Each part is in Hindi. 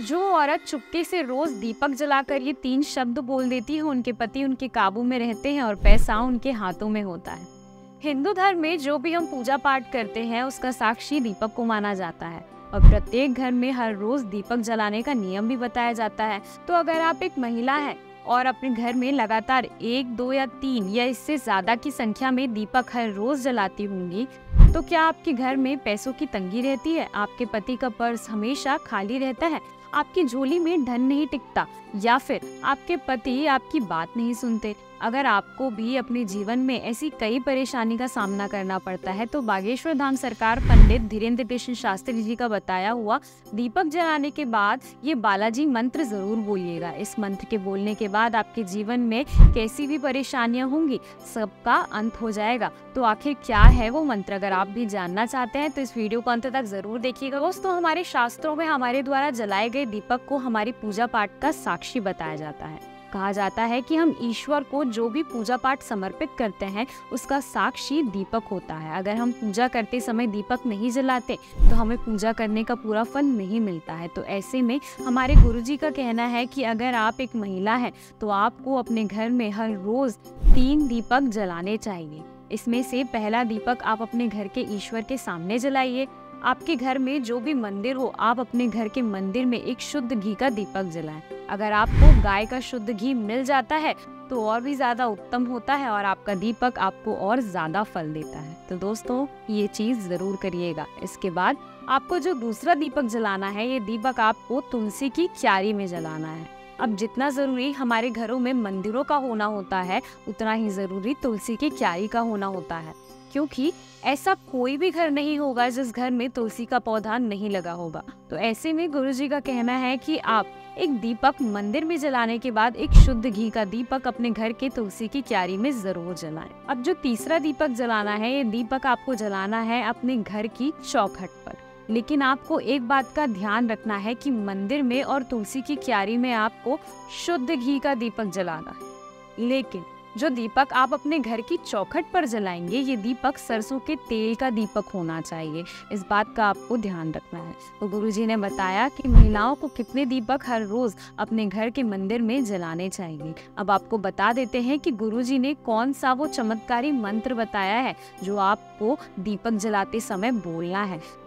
जो औरत चुपके से रोज दीपक जलाकर ये तीन शब्द बोल देती है, उनके पति उनके काबू में रहते हैं और पैसा उनके हाथों में होता है। हिंदू धर्म में जो भी हम पूजा पाठ करते हैं, उसका साक्षी दीपक को माना जाता है। और प्रत्येक घर में हर रोज दीपक जलाने का नियम भी बताया जाता है। तो अगर आप एक महिला है और अपने घर में लगातार एक, दो या तीन या इससे ज़्यादा की संख्या में दीपक हर रोज जलाती होंगी तो क्या आपके घर में पैसों की तंगी रहती है? आपके पति का पर्स हमेशा खाली रहता है? आपकी झोली में धन नहीं टिकता। या फिर आपके पति आपकी बात नहीं सुनते। अगर आपको भी अपने जीवन में ऐसी कई परेशानी का सामना करना पड़ता है तो बागेश्वर धाम सरकार पंडित धीरेन्द्र कृष्ण शास्त्री जी का बताया हुआ दीपक जलाने के बाद ये बालाजी मंत्र ज़रूर बोलिएगा। इस मंत्र के बोलने के बाद आपके जीवन में कैसी भी परेशानियाँ होंगी, सबका अंत हो जाएगा। तो आखिर क्या है वो मंत्र? अगर आप भी जानना चाहते हैं तो इस वीडियो को अंत तक ज़रूर देखिएगा। दोस्तों, हमारे शास्त्रों में हमारे द्वारा जलाए गए दीपक को हमारी पूजा पाठ का साक्षी बताया जाता है। कहा जाता है कि हम ईश्वर को जो भी पूजा पाठ समर्पित करते हैं, उसका साक्षी दीपक होता है। अगर हम पूजा करते समय दीपक नहीं जलाते तो हमें पूजा करने का पूरा फल नहीं मिलता है। तो ऐसे में हमारे गुरुजी का कहना है कि अगर आप एक महिला हैं तो आपको अपने घर में हर रोज तीन दीपक जलाने चाहिए। इसमें से पहला दीपक आप अपने घर के ईश्वर के सामने जलाइए। आपके घर में जो भी मंदिर हो, आप अपने घर के मंदिर में एक शुद्ध घी का दीपक जलाएँ। अगर आपको गाय का शुद्ध घी मिल जाता है तो और भी ज़्यादा उत्तम होता है और आपका दीपक आपको और ज़्यादा फल देता है। तो दोस्तों, ये चीज़ ज़रूर करिएगा। इसके बाद आपको जो दूसरा दीपक जलाना है, ये दीपक आपको तुलसी की क्यारी में जलाना है। अब जितना ज़रूरी हमारे घरों में मंदिरों का होना होता है, उतना ही ज़रूरी तुलसी की क्यारी का होना होता है। क्योंकि ऐसा कोई भी घर नहीं होगा जिस घर में तुलसी का पौधा नहीं लगा होगा। तो ऐसे में गुरु जी का कहना है कि आप एक दीपक मंदिर में जलाने के बाद एक शुद्ध घी का दीपक अपने घर के तुलसी की क्यारी में ज़रूर जलाएँ। अब जो तीसरा दीपक जलाना है, ये दीपक आपको जलाना है अपने घर की चौखट पर। लेकिन आपको एक बात का ध्यान रखना है कि मंदिर में और तुलसी की क्यारी में आपको शुद्ध घी का दीपक जलाना है। लेकिन जो दीपक आप अपने घर की चौखट पर जलाएँगे, ये दीपक सरसों के तेल का दीपक होना चाहिए। इस बात का आपको ध्यान रखना है। तो गुरु जी ने बताया कि महिलाओं को कितने दीपक हर रोज अपने घर के मंदिर में जलाने चाहिए। अब आपको बता देते हैं कि गुरु जी ने कौन सा वो चमत्कारी मंत्र बताया है, जो आपको दीपक जलाते समय बोलना है।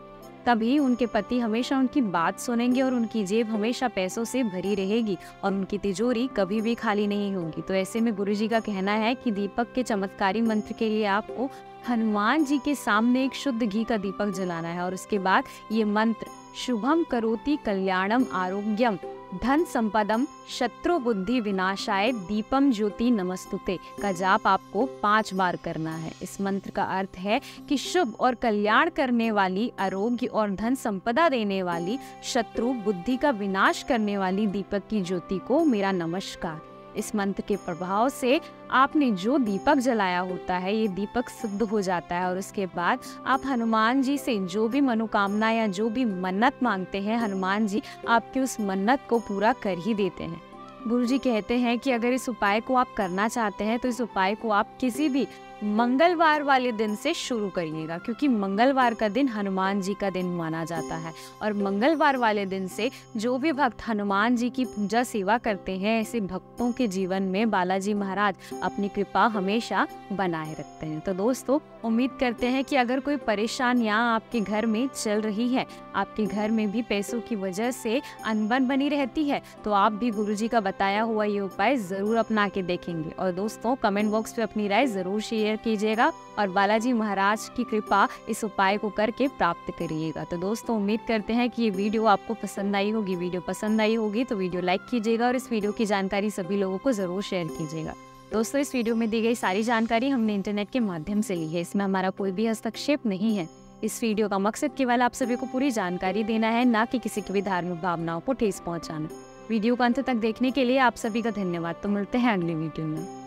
तभी उनके पति हमेशा उनकी बात सुनेंगे और उनकी जेब हमेशा पैसों से भरी रहेगी और उनकी तिजोरी कभी भी खाली नहीं होगी। तो ऐसे में गुरु जी का कहना है कि दीपक के चमत्कारी मंत्र के लिए आपको हनुमान जी के सामने एक शुद्ध घी का दीपक जलाना है और उसके बाद ये मंत्र, शुभम करोति कल्याणम आरोग्यम। धन संपदम शत्रु बुद्धि विनाशाय दीपम ज्योति नमस्तुते। का जाप आपको पाँच बार करना है। इस मंत्र का अर्थ है कि शुभ और कल्याण करने वाली, आरोग्य और धन संपदा देने वाली, शत्रु बुद्धि का विनाश करने वाली दीपक की ज्योति को मेरा नमस्कार। इस मंत्र के प्रभाव से आपने जो दीपक जलाया होता है, ये दीपक सिद्ध हो जाता है और उसके बाद आप हनुमान जी से जो भी मनोकामना या जो भी मन्नत मांगते हैं, हनुमान जी आपकी उस मन्नत को पूरा कर ही देते हैं। गुरु जी कहते हैं कि अगर इस उपाय को आप करना चाहते हैं तो इस उपाय को आप किसी भी मंगलवार वाले दिन से शुरू करिएगा, क्योंकि मंगलवार का दिन हनुमान जी का दिन माना जाता है। और मंगलवार वाले दिन से जो भी भक्त हनुमान जी की पूजा सेवा करते हैं, ऐसे भक्तों के जीवन में बालाजी महाराज अपनी कृपा हमेशा बनाए रखते हैं। तो दोस्तों, उम्मीद करते हैं कि अगर कोई परेशानियाँ आपके घर में चल रही है, आपके घर में भी पैसों की वजह से अनबन बनी रहती है तो आप भी गुरु जी का बताया हुआ ये उपाय ज़रूर अपना के देखेंगे। और दोस्तों, कमेंट बॉक्स में अपनी राय ज़रूर शेयर शेयर कीजिएगा और बालाजी महाराज की कृपा इस उपाय को करके प्राप्त करिएगा। तो दोस्तों, उम्मीद करते हैं कि ये वीडियो आपको पसंद आई होगी। वीडियो पसंद आई होगी तो वीडियो लाइक कीजिएगा और इस वीडियो की जानकारी सभी लोगों को ज़रूर शेयर कीजिएगा। दोस्तों, इस वीडियो में दी गई सारी जानकारी हमने इंटरनेट के माध्यम से ली है। इसमें हमारा कोई भी हस्तक्षेप नहीं है। इस वीडियो का मकसद केवल आप सभी को पूरी जानकारी देना है, ना कि किसी की भी धार्मिक भावनाओं को ठेस पहुंचाना। वीडियो को अंत तक देखने के लिए आप सभी का धन्यवाद। तो मिलते हैं अगले वीडियो में।